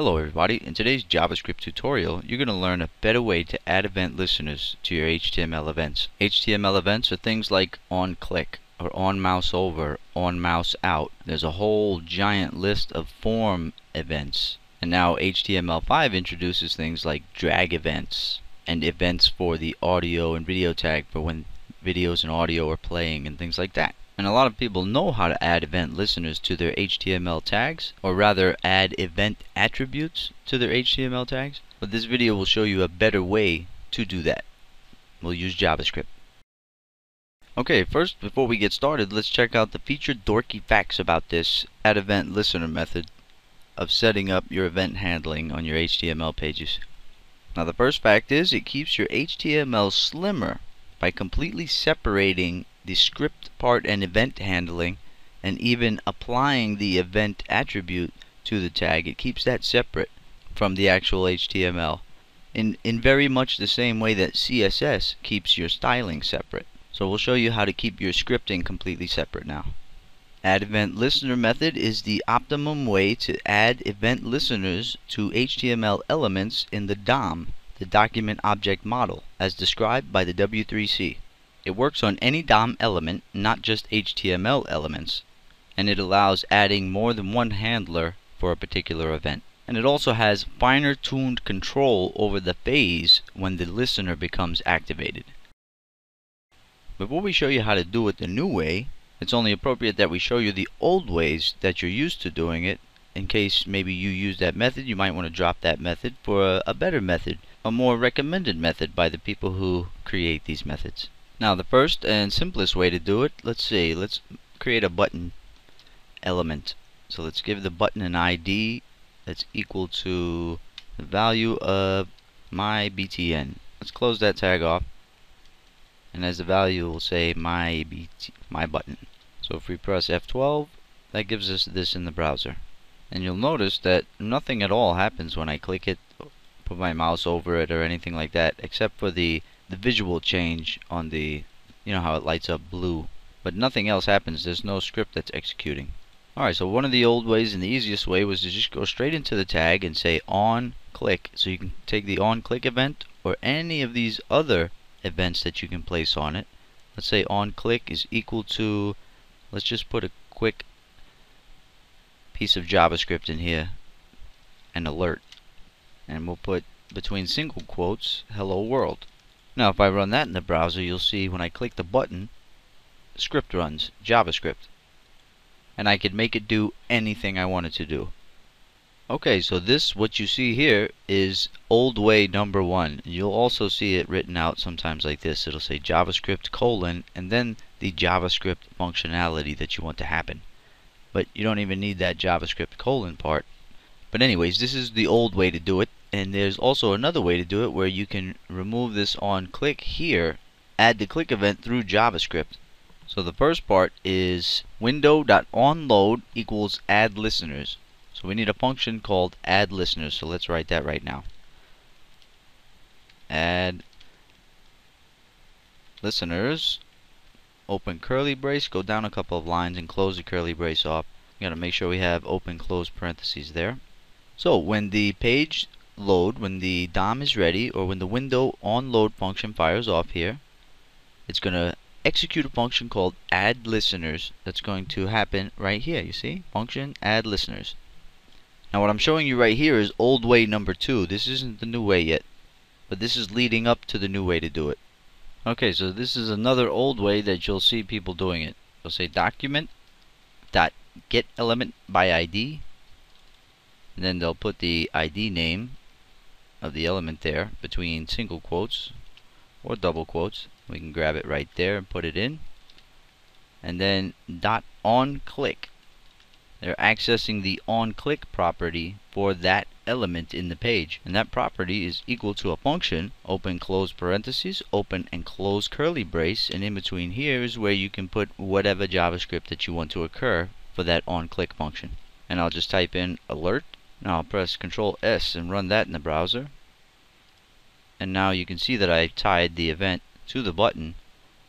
Hello everybody, in today's JavaScript tutorial you're going to learn a better way to add event listeners to your HTML events. HTML events are things like on click or on mouse over, on mouse out. There's a whole giant list of form events. And now HTML5 introduces things like drag events and events for the audio and video tag for when videos and audio are playing and things like that. And a lot of people know how to add event listeners to their HTML tags, or rather add event attributes to their HTML tags. But this video will show you a better way to do that. We'll use JavaScript. Okay, first, before we get started, let's check out the featured dorky facts about this add event listener method of setting up your event handling on your HTML pages. Now the first fact is it keeps your HTML slimmer by completely separating the script part and event handling and even applying the event attribute to the tag it keeps that separate from the actual HTML in in very much the same way that CSS keeps your styling separate. So we'll show you how to keep your scripting completely separate now. Add event listener method is the optimum way to add event listeners to HTML elements in the DOM the document object model as described by the W3C it works on any DOM element, not just HTML elements, and it allows adding more than one handler for a particular event. And it also has finer tuned control over the phase when the listener becomes activated. Before we show you how to do it the new way, it's only appropriate that we show you the old ways that you're used to doing it in case maybe you use that method you might want to drop that method for a, a better method a more recommended method by the people who create these methods now the first and simplest way to do it, let's see, let's create a button element. So let's give the button an ID that's equal to the value of my BTN. Let's close that tag off. And as the value we'll say my BT, my button. So if we press F12, that gives us this in the browser. And you'll notice that nothing at all happens when I click it, put my mouse over it or anything like that, except for the the visual change on the, you know how it lights up blue. But nothing else happens. There's no script that's executing. Alright, so one of the old ways and the easiest way was to just go straight into the tag and say on click. So you can take the on click event or any of these other events that you can place on it. Let's say on click is equal to, let's just put a quick piece of JavaScript in here, an alert. And we'll put between single quotes, hello world. Now if I run that in the browser, you'll see when I click the button, script runs, JavaScript. And I could make it do anything I wanted to do. Okay, so this, what you see here, is old way number one. You'll also see it written out sometimes like this. It'll say JavaScript colon, and then the JavaScript functionality that you want to happen. But you don't even need that JavaScript colon part. But anyways, this is the old way to do it and there's also another way to do it where you can remove this on click here add the click event through JavaScript. So the first part is window.onload equals add listeners. So we need a function called add listeners. So let's write that right now. Add listeners. Open curly brace. Go down a couple of lines and close the curly brace off. You gotta make sure we have open close parentheses there. So when the page load when the DOM is ready or when the window on load function fires off here. It's going to execute a function called add listeners that's going to happen right here you see? Function add listeners. Now what I'm showing you right here is old way number two. This isn't the new way yet but this is leading up to the new way to do it. Okay so this is another old way that you'll see people doing it. They'll say document dot get element by ID and then they'll put the ID name of the element there between single quotes or double quotes. We can grab it right there and put it in. And then dot on click. They're accessing the on click property for that element in the page. And that property is equal to a function, open close parentheses, open and close curly brace, and in between here is where you can put whatever JavaScript that you want to occur for that on click function. And I'll just type in alert now I'll press Control S and run that in the browser. And now you can see that I tied the event to the button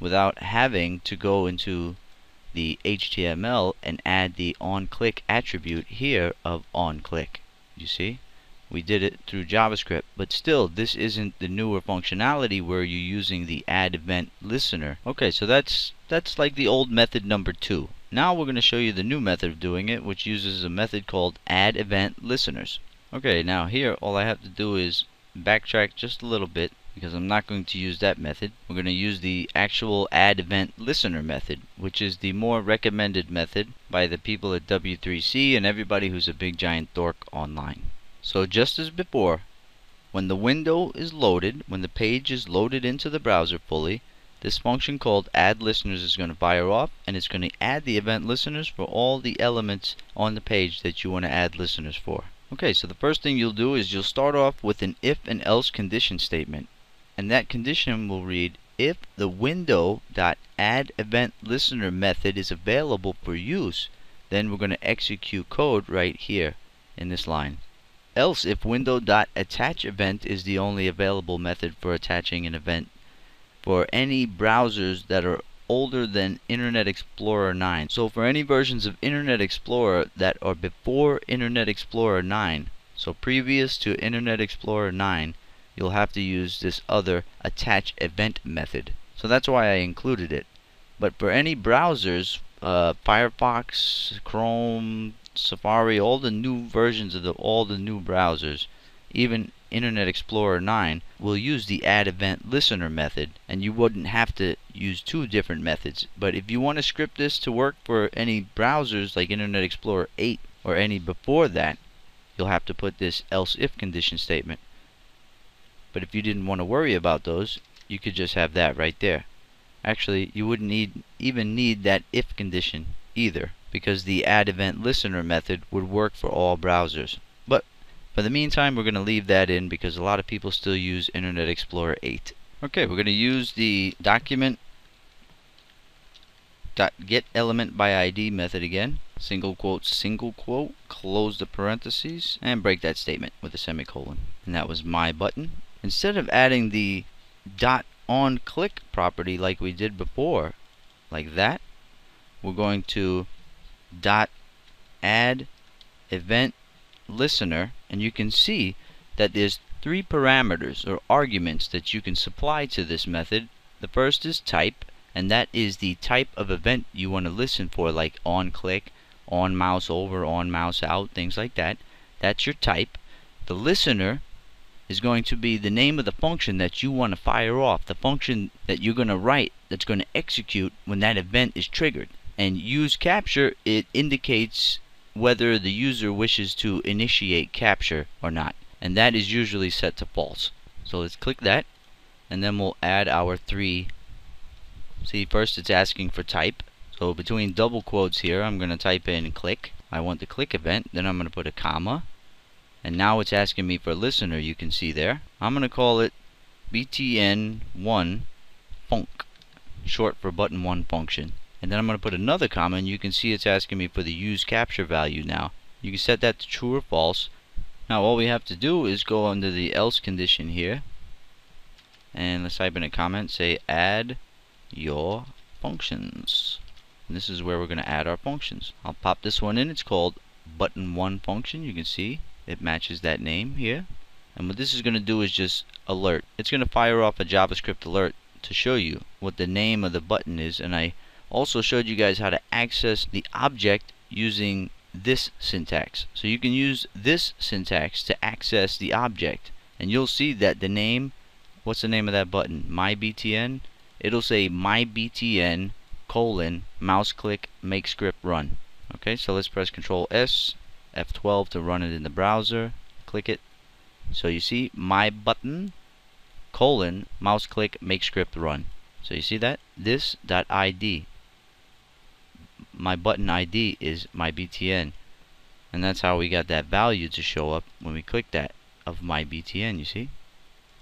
without having to go into the HTML and add the onClick attribute here of onClick. You see? we did it through JavaScript but still this isn't the newer functionality where you're using the add event listener okay so that's that's like the old method number two now we're going to show you the new method of doing it which uses a method called add event listeners okay now here all I have to do is backtrack just a little bit because I'm not going to use that method. We're going to use the actual add event listener method, which is the more recommended method by the people at W3C and everybody who's a big giant dork online. So just as before, when the window is loaded, when the page is loaded into the browser fully, this function called add listeners is going to fire off and it's going to add the event listeners for all the elements on the page that you want to add listeners for. Okay, so the first thing you'll do is you'll start off with an if and else condition statement and that condition will read if the window.addEventListener method is available for use then we're going to execute code right here in this line else if window.attachEvent is the only available method for attaching an event for any browsers that are older than Internet Explorer 9 so for any versions of Internet Explorer that are before Internet Explorer 9 so previous to Internet Explorer 9 you'll have to use this other attach event method. So that's why I included it. But for any browsers, uh, Firefox, Chrome, Safari, all the new versions of the, all the new browsers, even Internet Explorer 9 will use the add event listener method and you wouldn't have to use two different methods. But if you want to script this to work for any browsers like Internet Explorer 8 or any before that, you'll have to put this else if condition statement. But if you didn't want to worry about those, you could just have that right there. Actually, you wouldn't need even need that if condition either because the add event listener method would work for all browsers. For the meantime, we're going to leave that in because a lot of people still use Internet Explorer 8. Okay, we're going to use the document dot get element by ID method again. Single quote, single quote, close the parentheses, and break that statement with a semicolon. And that was my button. Instead of adding the dot on click property like we did before, like that, we're going to dot add event listener and you can see that there's three parameters or arguments that you can supply to this method. The first is type and that is the type of event you want to listen for like on click, on mouse over, on mouse out, things like that. That's your type. The listener is going to be the name of the function that you want to fire off, the function that you're going to write that's going to execute when that event is triggered. And use capture, it indicates whether the user wishes to initiate capture or not. And that is usually set to false. So let's click that, and then we'll add our three. See, first it's asking for type. So between double quotes here, I'm going to type in click. I want the click event, then I'm going to put a comma, and now it's asking me for listener you can see there I'm gonna call it btn1 func short for button 1 function and then I'm gonna put another comma and you can see it's asking me for the use capture value now. You can set that to true or false. Now all we have to do is go under the else condition here. And let's type in a comment say add your functions. And this is where we're going to add our functions. I'll pop this one in. It's called button 1 function. You can see it matches that name here. And what this is going to do is just alert. It's going to fire off a JavaScript alert to show you what the name of the button is. And I also showed you guys how to access the object using this syntax. So you can use this syntax to access the object and you'll see that the name what's the name of that button? My BTN it'll say my BTN colon mouse click make script run. Okay so let's press control S F12 to run it in the browser click it. So you see my button colon mouse click make script run. So you see that? This dot ID my button ID is my BTN and that's how we got that value to show up when we click that of my BTN you see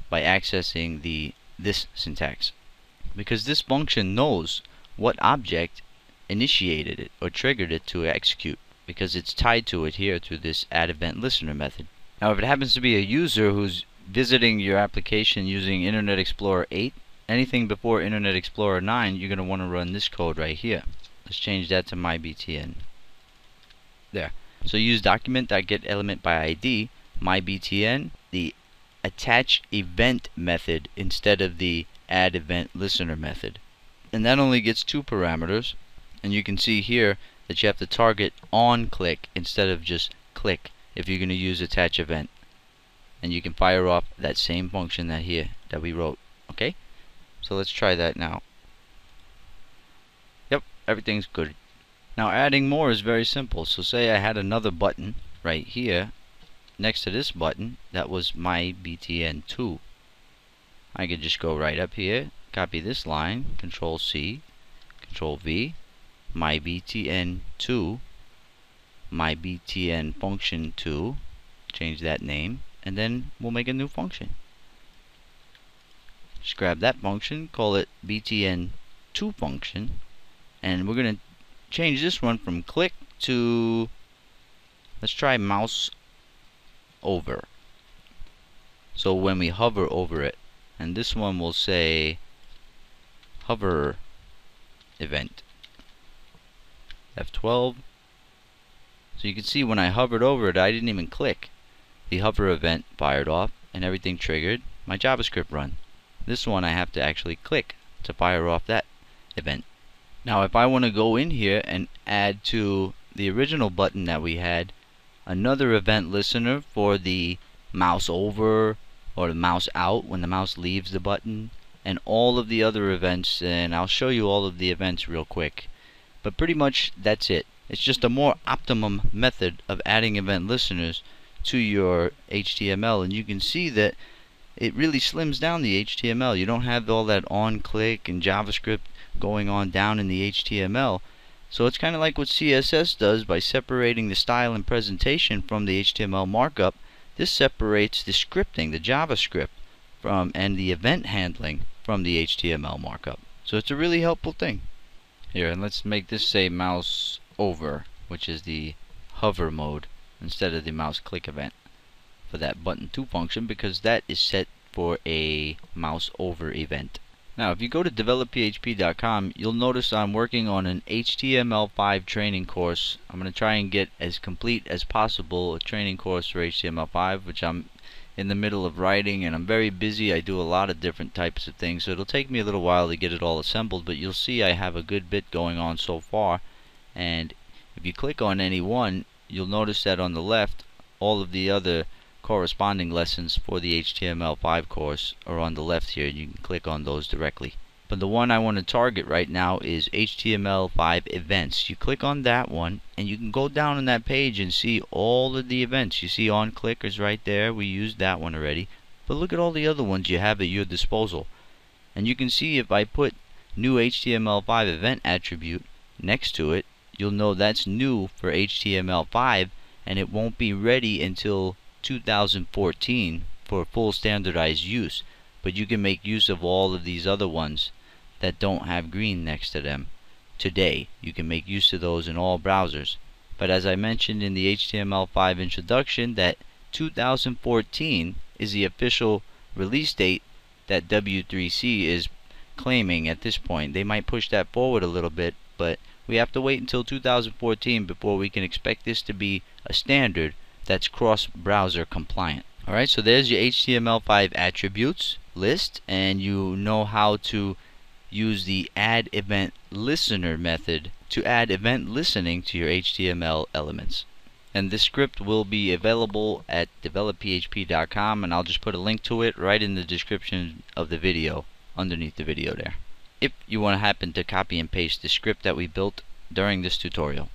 by accessing the this syntax because this function knows what object initiated it or triggered it to execute because it's tied to it here through this add event listener method. Now if it happens to be a user who's visiting your application using Internet Explorer 8, anything before Internet Explorer 9, you're going to want to run this code right here. Let's change that to my BTN. There. So use document that get element by document.getElementById. mybtn, the attach event method instead of the add event listener method. And that only gets two parameters. And you can see here that you have to target on click instead of just click if you're going to use attach event. And you can fire off that same function that here that we wrote. Okay? So let's try that now. Everything's good. Now adding more is very simple. So say I had another button right here next to this button that was my BTN2. I could just go right up here, copy this line, control C, control V, my BTN2, my BTN function 2, change that name, and then we'll make a new function. Just grab that function, call it BTN2 function, and we're going to change this one from click to, let's try mouse over. So when we hover over it, and this one will say hover event. F12 so you can see when I hovered over it I didn't even click. The hover event fired off and everything triggered my JavaScript run. This one I have to actually click to fire off that event now if I want to go in here and add to the original button that we had another event listener for the mouse over or the mouse out when the mouse leaves the button and all of the other events and I'll show you all of the events real quick. But pretty much that's it. It's just a more optimum method of adding event listeners to your HTML and you can see that it really slims down the HTML you don't have all that on click and JavaScript going on down in the HTML so it's kind of like what CSS does by separating the style and presentation from the HTML markup this separates the scripting, the JavaScript, from and the event handling from the HTML markup. So it's a really helpful thing. Here, and let's make this say mouse over, which is the hover mode instead of the mouse click event for that button 2 function because that is set for a mouse over event. Now, if you go to developphp.com, you'll notice I'm working on an HTML5 training course. I'm going to try and get as complete as possible a training course for HTML5, which I'm in the middle of writing and I'm very busy. I do a lot of different types of things, so it'll take me a little while to get it all assembled, but you'll see I have a good bit going on so far. And if you click on any one, you'll notice that on the left, all of the other corresponding lessons for the HTML5 course are on the left here. You can click on those directly. But the one I want to target right now is HTML5 events. You click on that one and you can go down on that page and see all of the events. You see on clickers right there. We used that one already. But look at all the other ones you have at your disposal. And you can see if I put new HTML5 event attribute next to it, you'll know that's new for HTML5 and it won't be ready until 2014 for full standardized use but you can make use of all of these other ones that don't have green next to them. Today you can make use of those in all browsers. But as I mentioned in the HTML5 introduction that 2014 is the official release date that W3C is claiming at this point. They might push that forward a little bit but we have to wait until 2014 before we can expect this to be a standard that's cross-browser compliant. Alright, so there's your HTML5 attributes list and you know how to use the add event listener method to add event listening to your HTML elements. And this script will be available at developphp.com and I'll just put a link to it right in the description of the video underneath the video there. If you want to happen to copy and paste the script that we built during this tutorial.